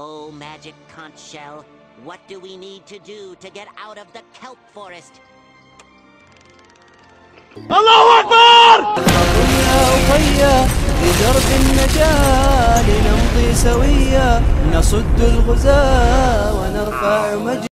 Oh, magic conch shell, what do we need to do to get out of the kelp forest? يا أخيا بدرب النجاة لنمضي سويا نصد الغزاة ونرفع مجد